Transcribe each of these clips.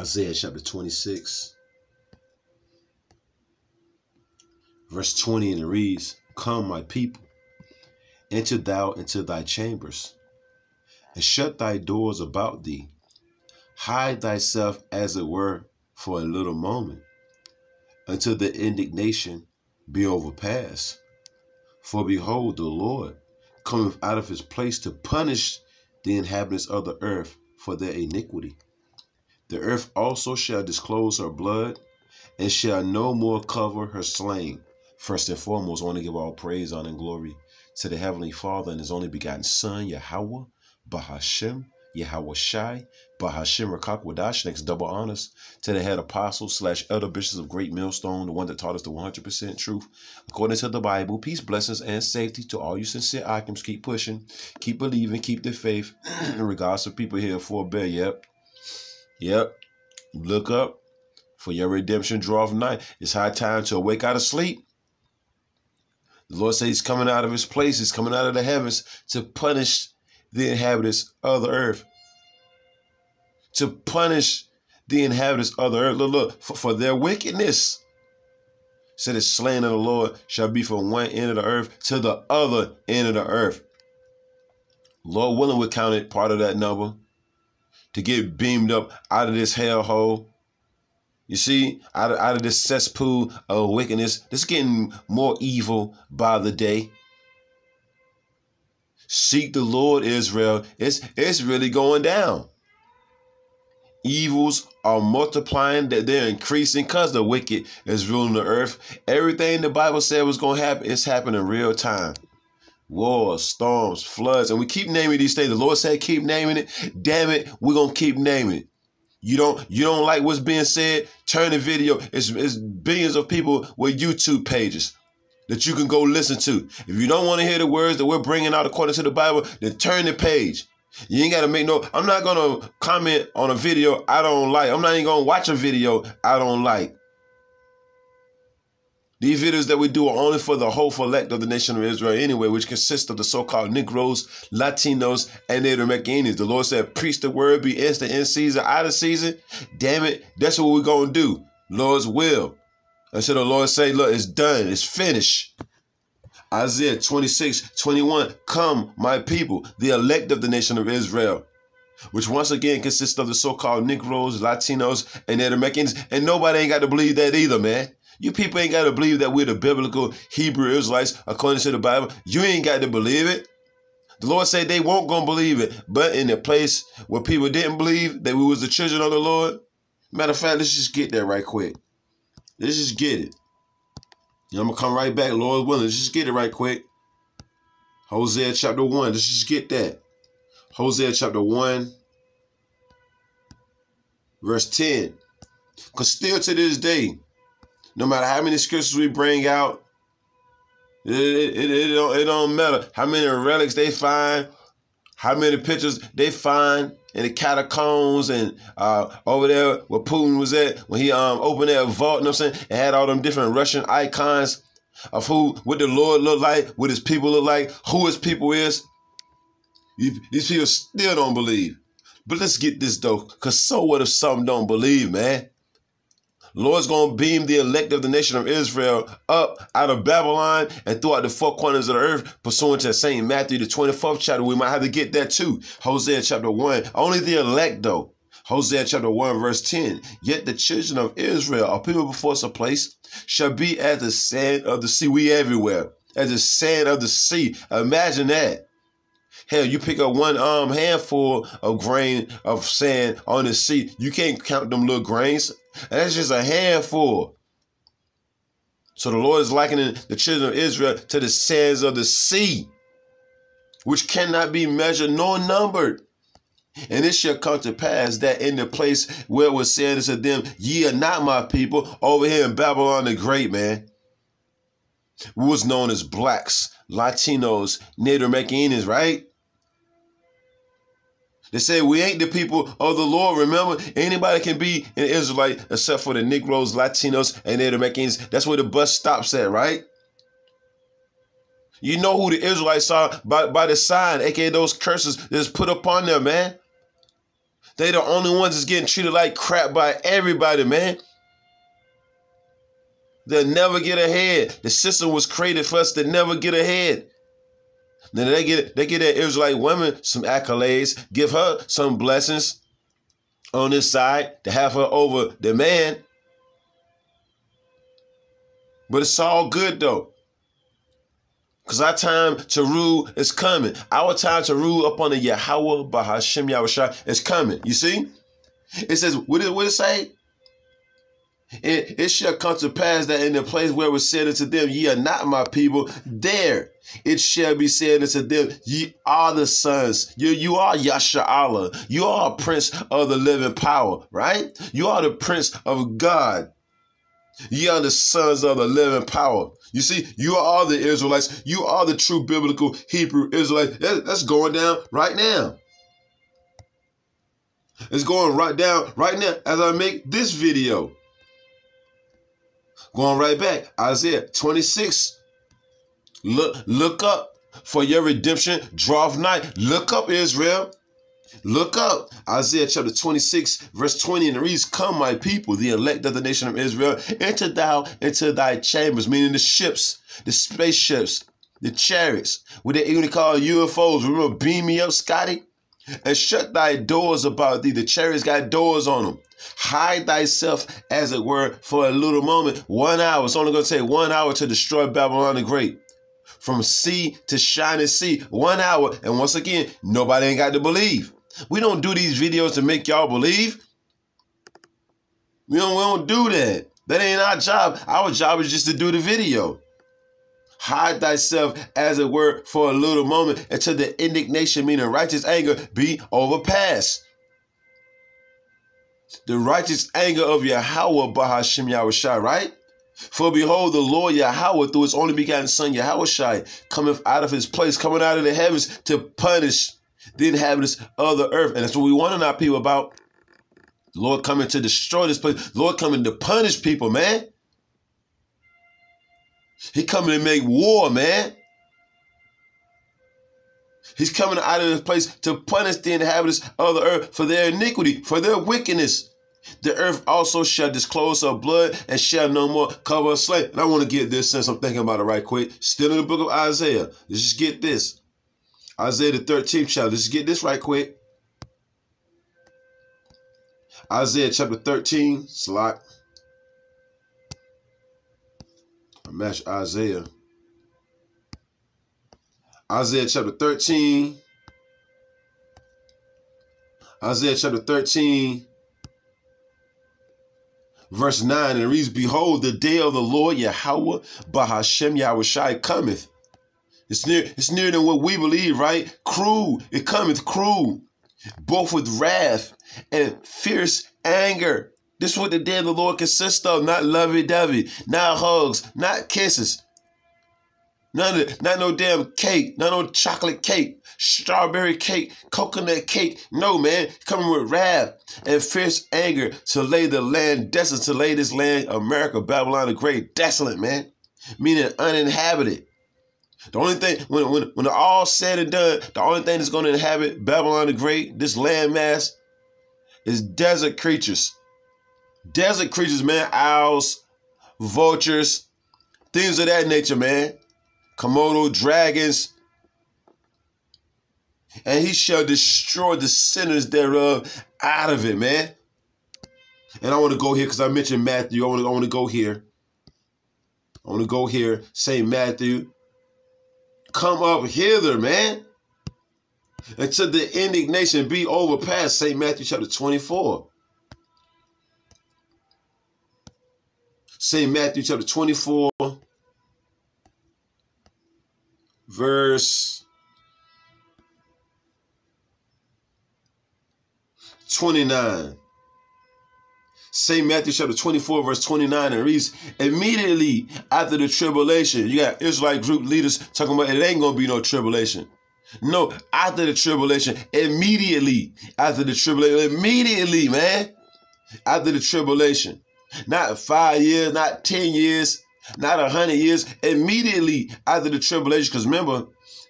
Isaiah chapter 26, verse 20, and it reads, Come, my people, enter thou into thy chambers, and shut thy doors about thee. Hide thyself, as it were, for a little moment, until the indignation be overpassed. For behold, the Lord cometh out of his place to punish the inhabitants of the earth for their iniquity. The earth also shall disclose her blood, and shall no more cover her slain. First and foremost, I want to give all praise, honor, and glory to the Heavenly Father and His only begotten Son, Yahweh, Bahashem, Yahweh Shai, Bahashim Rakakwadash, next double honors to the head apostle slash elder bishops of Great Millstone, the one that taught us the 100% truth according to the Bible. Peace, blessings, and safety to all you sincere Akims. Keep pushing, keep believing, keep the faith. in regards to people here for a bear, yep. Yep. Look up for your redemption Draw draweth nigh. It's high time to awake out of sleep. The Lord says he's coming out of his place. He's coming out of the heavens to punish the inhabitants of the earth. To punish the inhabitants of the earth. Look, look, for, for their wickedness. Said the slain of the Lord shall be from one end of the earth to the other end of the earth. Lord willing, we counted part of that number to get beamed up out of this hellhole. You see, out of, out of this cesspool of wickedness, it's getting more evil by the day. Seek the Lord, Israel. It's it's really going down. Evils are multiplying, that they're increasing because the wicked is ruling the earth. Everything the Bible said was going to happen is happening in real time wars, storms, floods, and we keep naming these things. The Lord said, keep naming it. Damn it, we're gonna keep naming it. You don't you don't like what's being said? Turn the video. It's, it's billions of people with YouTube pages that you can go listen to. If you don't want to hear the words that we're bringing out according to the Bible, then turn the page. You ain't got to make no. I'm not gonna comment on a video I don't like. I'm not even gonna watch a video I don't like. These videos that we do are only for the whole elect of the nation of Israel anyway, which consists of the so-called Negroes, Latinos, and Native Americans. The Lord said, preach the word, be instant in season, out of season. Damn it, that's what we're going to do. Lord's will. And so the Lord say, look, it's done. It's finished. Isaiah 26, 21, come, my people, the elect of the nation of Israel which once again consists of the so-called Negroes, Latinos, and Native Americans, and nobody ain't got to believe that either, man. You people ain't got to believe that we're the biblical Hebrew Israelites according to the Bible. You ain't got to believe it. The Lord said they won't gonna believe it. But in a place where people didn't believe that we was the children of the Lord, matter of fact, let's just get there right quick. Let's just get it. I'm gonna come right back, Lord willing. Let's just get it right quick. Hosea chapter 1. Let's just get that. Hosea chapter 1, verse 10. Because still to this day, no matter how many scriptures we bring out, it, it, it, don't, it don't matter how many relics they find, how many pictures they find in the catacombs and uh, over there where Putin was at when he um opened that vault, you know what I'm saying, It had all them different Russian icons of who, what the Lord look like, what his people look like, who his people is. These people still don't believe. But let's get this though, because so what if some don't believe, man? Lord's going to beam the elect of the nation of Israel up out of Babylon and throughout the four corners of the earth, pursuant to St. Matthew, the 24th chapter. We might have to get that too. Hosea chapter 1. Only the elect, though. Hosea chapter 1, verse 10. Yet the children of Israel, a people before us a place, shall be as the sand of the sea. We everywhere. As the sand of the sea. Imagine that. Hell, you pick up one um handful of grain of sand on the sea. You can't count them little grains. That's just a handful. So the Lord is likening the children of Israel to the sands of the sea, which cannot be measured nor numbered. And it shall come to pass that in the place where it was said unto them, Ye are not my people, over here in Babylon the Great, man, was known as blacks, Latinos, Native Americans, right? They say we ain't the people of the Lord. Remember, anybody can be an Israelite except for the Negroes, Latinos, and Native Americans. That's where the bus stops at, right? You know who the Israelites are by, by the sign, aka those curses that's put upon them, man. They the only ones that's getting treated like crap by everybody, man. They'll never get ahead. The system was created for us to never get ahead. Then they get they get that Israelite woman some accolades, give her some blessings on this side to have her over the man. But it's all good though. Because our time to rule is coming. Our time to rule upon the Yahweh Bahashim Yahushua is coming. You see? It says, what did, what it say? It, it shall come to pass that in the place where it was said unto them, Ye are not my people, there it shall be said unto them, Ye are the sons. You, you are Yasha Allah. You are prince of the living power, right? You are the prince of God. Ye are the sons of the living power. You see, you are the Israelites. You are the true biblical Hebrew Israelites. That's going down right now. It's going right down right now as I make this video. Going right back, Isaiah 26. Look, look up for your redemption. draw Draweth nigh. Look up, Israel. Look up Isaiah chapter 26, verse 20, and it reads, Come, my people, the elect of the nation of Israel, enter thou into thy chambers, meaning the ships, the spaceships, the chariots, what they even call UFOs. Remember, beam me up, Scotty? And shut thy doors about thee. The chariots got doors on them. Hide thyself, as it were, for a little moment. One hour. It's only going to take one hour to destroy Babylon the Great. From sea to shining sea. One hour. And once again, nobody ain't got to believe. We don't do these videos to make y'all believe. We don't, we don't do that. That ain't our job. Our job is just to do the video. Hide thyself, as it were, for a little moment until the indignation, meaning righteous anger, be overpassed. The righteous anger of Yahweh Bahashim Yahushai, right? For behold, the Lord Yahweh, through his only begotten Son Yahushai, cometh out of his place, coming out of the heavens to punish the inhabitants of the earth. And that's what we want to know people about. The Lord coming to destroy this place. The Lord coming to punish people, man. He coming to make war, man. He's coming out of this place to punish the inhabitants of the earth for their iniquity, for their wickedness. The earth also shall disclose her blood and shall no more cover her slain. And I want to get this since I'm thinking about it right quick. Still in the book of Isaiah. Let's just get this. Isaiah the 13th chapter. Let's get this right quick. Isaiah chapter 13, slot. Match Isaiah. Isaiah chapter 13. Isaiah chapter 13, verse 9, and it reads, Behold, the day of the Lord Yahweh Bahashem Yahushai cometh. It's near, it's nearer than what we believe, right? Cruel. It cometh cruel, both with wrath and fierce anger. This is what the day of the Lord consists of, not lovey-dovey, not hugs, not kisses. None of not no damn cake, not no chocolate cake, strawberry cake, coconut cake. No, man. Coming with wrath and fierce anger to lay the land desolate, to lay this land, America, Babylon the Great, desolate, man. Meaning uninhabited. The only thing, when, when, when all said and done, the only thing that's going to inhabit Babylon the Great, this landmass, is desert creatures. Desert creatures, man. Owls, vultures, things of that nature, man. Komodo dragons. And he shall destroy the sinners thereof out of it, man. And I want to go here because I mentioned Matthew. I want to, I want to go here. I want to go here. St. Matthew. Come up hither, man. Until the indignation be overpassed. St. Matthew chapter 24. St. Matthew chapter 24, verse 29. St. Matthew chapter 24, verse 29, and reads, Immediately after the tribulation, you got Israelite group leaders talking about it ain't going to be no tribulation. No, after the tribulation, immediately after the tribulation, immediately, man, after the tribulation. Not five years, not 10 years, not a hundred years. Immediately after the tribulation, because remember,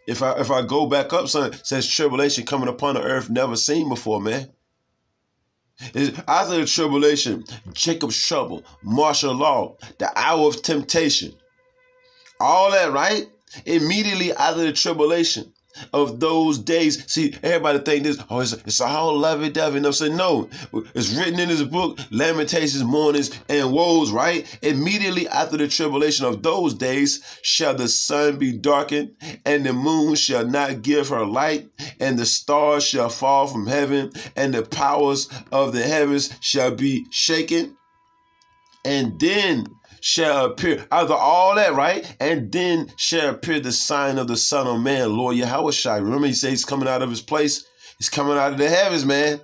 if I if I go back up, son, says tribulation coming upon the earth never seen before, man. after the tribulation, Jacob's trouble, martial law, the hour of temptation. All that, right? Immediately after the tribulation of those days. See, everybody think this, oh, it's, it's all lovey-dovey. I'm saying, no, it's written in this book, Lamentations, Mournings, and Woes, right? Immediately after the tribulation of those days shall the sun be darkened, and the moon shall not give her light, and the stars shall fall from heaven, and the powers of the heavens shall be shaken. And then shall appear. After all that, right? And then shall appear the sign of the Son of Man, Lord Yahushua. Remember, he says he's coming out of his place. He's coming out of the heavens, man.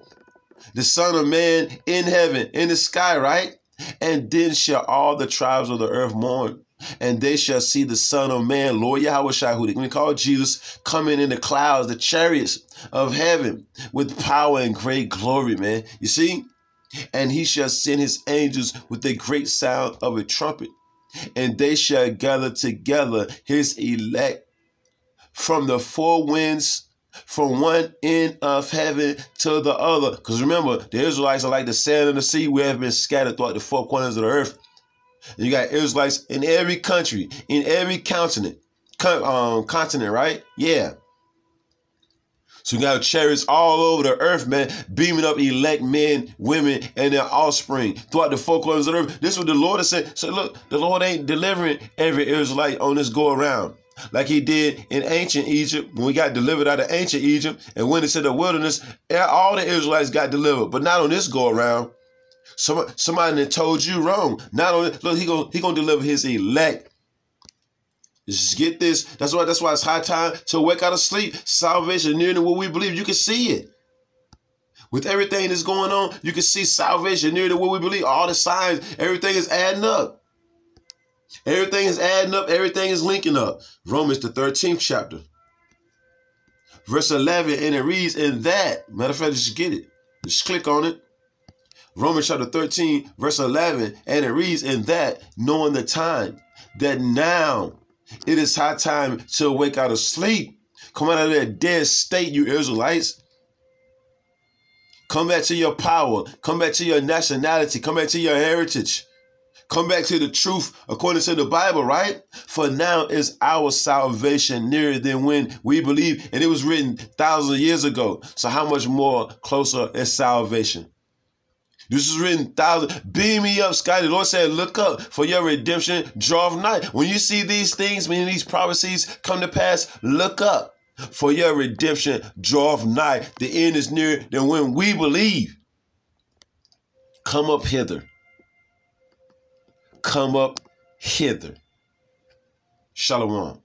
The Son of Man in heaven, in the sky, right? And then shall all the tribes of the earth mourn. And they shall see the Son of Man, Lord Yahushua, who we call Jesus, coming in the clouds, the chariots of heaven with power and great glory, man. You see? And he shall send his angels with a great sound of a trumpet, and they shall gather together his elect from the four winds, from one end of heaven to the other. Because remember, the Israelites are like the sand of the sea, we have been scattered throughout the four corners of the earth. You got Israelites in every country, in every continent, um, continent, right? Yeah. So you got chariots all over the earth, man, beaming up elect men, women, and their offspring throughout the four corners of the earth. This is what the Lord has said. So look, the Lord ain't delivering every Israelite on this go around. Like he did in ancient Egypt when we got delivered out of ancient Egypt and went into the wilderness, all the Israelites got delivered, but not on this go around. Somebody, somebody told you wrong. Not on look, he gonna he gonna deliver his elect just get this. That's why. That's why it's high time to wake out of sleep. Salvation near to what we believe. You can see it. With everything that's going on, you can see salvation near to what we believe. All the signs, everything is adding up. Everything is adding up. Everything is linking up. Romans the 13th chapter. Verse 11, and it reads, in that, matter of fact, just get it. Just click on it. Romans chapter 13, verse 11, and it reads, in that, knowing the time, that now it is high time to wake out of sleep. Come out of that dead state, you Israelites. Come back to your power. Come back to your nationality. Come back to your heritage. Come back to the truth according to the Bible, right? For now is our salvation nearer than when we believe. And it was written thousands of years ago. So how much more closer is salvation? This is written thousand. Beam me up, Scotty. The Lord said, Look up for your redemption, draw of night. When you see these things, when these prophecies come to pass, look up for your redemption, draw of night. The end is nearer than when we believe. Come up hither. Come up hither. Shalom.